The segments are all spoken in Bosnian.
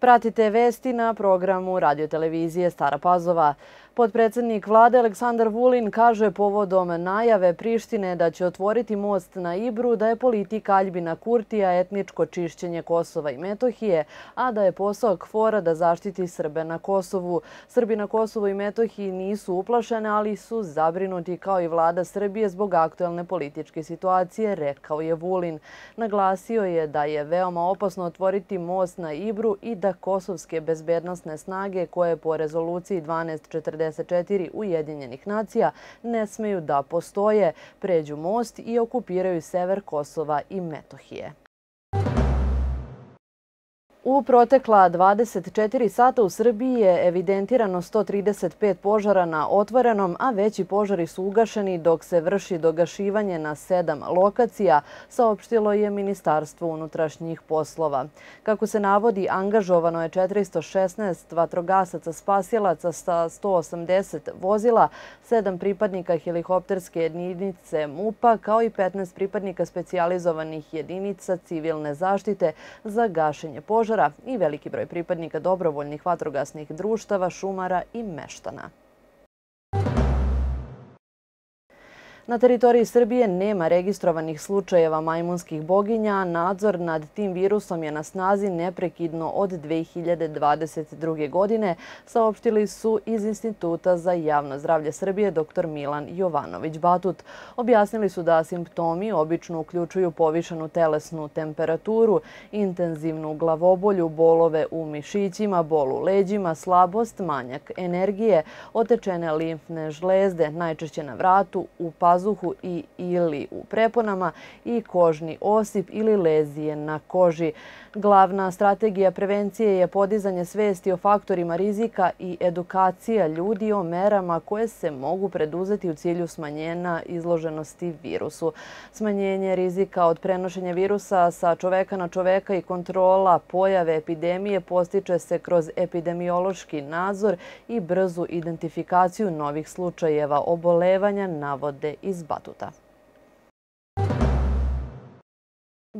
Pratite vesti na programu radiotelevizije Stara Pazova. Podpredsednik vlade Aleksandar Vulin kaže povodom najave Prištine da će otvoriti most na Ibru da je politika Aljbina Kurtija etničko čišćenje Kosova i Metohije, a da je posao Kvora da zaštiti Srbe na Kosovu. Srbi na Kosovu i Metohiji nisu uplašene, ali su zabrinuti kao i vlada Srbije zbog aktuelne političke situacije, rekao je Vulin. Naglasio je da je veoma opasno otvoriti most na Ibru i da kosovske bezbednostne snage koje po rezoluciji 1240 44 Ujedinjenih nacija ne smeju da postoje, pređu most i okupiraju sever Kosova i Metohije. U protekla 24 sata u Srbiji je evidentirano 135 požara na otvorenom, a veći požari su ugašeni dok se vrši dogašivanje na sedam lokacija, saopštilo je Ministarstvo unutrašnjih poslova. Kako se navodi, angažovano je 416 vatrogasaca spasilaca sa 180 vozila, sedam pripadnika helikopterske jedinice MUPA, kao i 15 pripadnika specializovanih jedinica civilne zaštite za gašenje požara požara i veliki broj pripadnika dobrovoljnih vatrogasnih društava, šumara i meštana. Na teritoriji Srbije nema registrovanih slučajeva majmunskih boginja, nadzor nad tim virusom je na snazi neprekidno od 2022. godine, saopštili su iz Instituta za javno zdravlje Srbije dr. Milan Jovanović-Batut. Objasnili su da simptomi obično uključuju povišenu telesnu temperaturu, intenzivnu glavobolju, bolove u mišićima, bolu u leđima, slabost, manjak energije, otečene limfne žlezde, najčešće na vratu, u pazu, pazuhu i ili u preponama i kožni osip ili lezije na koži. Glavna strategija prevencije je podizanje svesti o faktorima rizika i edukacija ljudi o merama koje se mogu preduzeti u cilju smanjena izloženosti virusu. Smanjenje rizika od prenošenja virusa sa čoveka na čoveka i kontrola pojave epidemije postiče se kroz epidemiološki nadzor i brzu identifikaciju novih slučajeva obolevanja navode iz Batuta.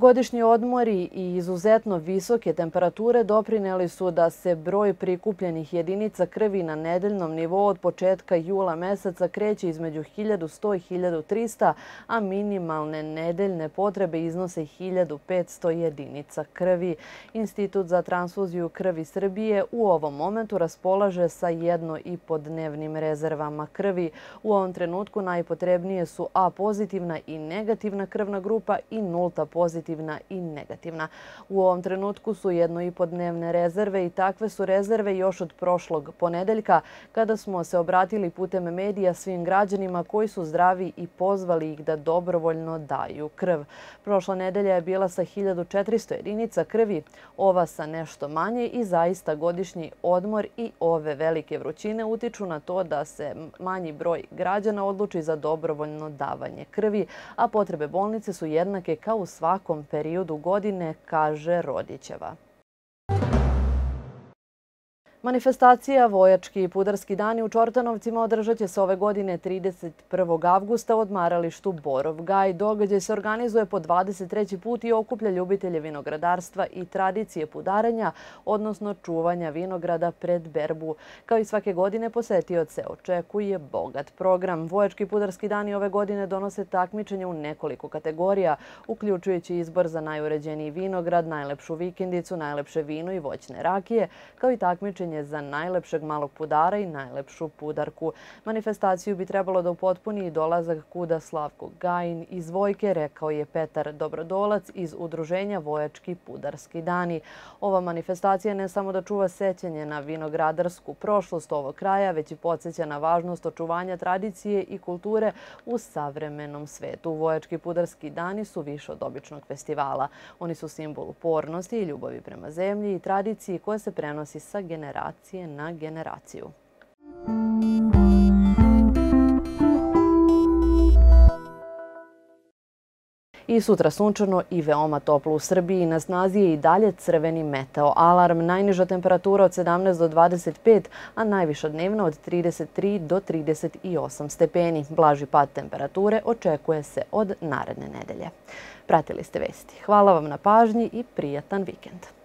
Godišnji odmori i izuzetno visoke temperature doprineli su da se broj prikupljenih jedinica krvi na nedeljnom nivou od početka jula meseca kreće između 1100 i 1300, a minimalne nedeljne potrebe iznose 1500 jedinica krvi. Institut za transfuziju krvi Srbije u ovom momentu raspolaže sa jedno i podnevnim rezervama krvi. U ovom trenutku najpotrebnije su A pozitivna i negativna krvna grupa i nulta pozitivna pozitivna i negativna. U ovom trenutku su jedno i podnevne rezerve i takve su rezerve još od prošlog ponedeljka kada smo se obratili putem medija svim građanima koji su zdravi i pozvali ih da dobrovoljno daju krv. Prošla nedelja je bila sa 1400 jedinica krvi, ova sa nešto manje i zaista godišnji odmor i ove velike vrućine utiču na to da se manji broj građana odluči za dobrovoljno davanje krvi, a potrebe bolnice su jednake kao u svakom svakom periodu godine, kaže Rodićeva. Manifestacija Vojački i Pudarski dani u Čortanovcima održat će se ove godine 31. avgusta u odmaralištu Borov Gaj. Događaj se organizuje po 23. put i okuplja ljubitelje vinogradarstva i tradicije pudarenja, odnosno čuvanja vinograda pred berbu. Kao i svake godine posetioce očekuje bogat program. Vojački i Pudarski dani ove godine donose takmičenje u nekoliko kategorija, uključujući izbor za najuređeniji vinograd, najlepšu vikendicu, najlepše vino i voćne rakije, kao i takmičenje takmičenje za najlepšeg malog pudara i najlepšu pudarku. Manifestaciju bi trebalo da upotpuni i dolazak kuda Slavko Gajin iz Vojke, rekao je Petar Dobrodolac iz Udruženja Vojački pudarski dani. Ova manifestacija ne samo da čuva sećanje na vinogradarsku prošlost ovog kraja, već i podsjeća na važnost očuvanja tradicije i kulture u savremenom svetu. Vojački pudarski dani su više od običnog festivala. Oni su simbol upornosti i ljubavi prema zemlji i tradiciji koja se prenosi sa generacijom generacije na generaciju. I sutra sunčano i veoma toplo u Srbiji. Na snazi je i dalje crveni meteo alarm. Najniža temperatura od 17 do 25, a najviša dnevna od 33 do 38 stepeni. Blaži pad temperature očekuje se od naredne nedelje. Pratili ste vesti. Hvala vam na pažnji i prijatan vikend.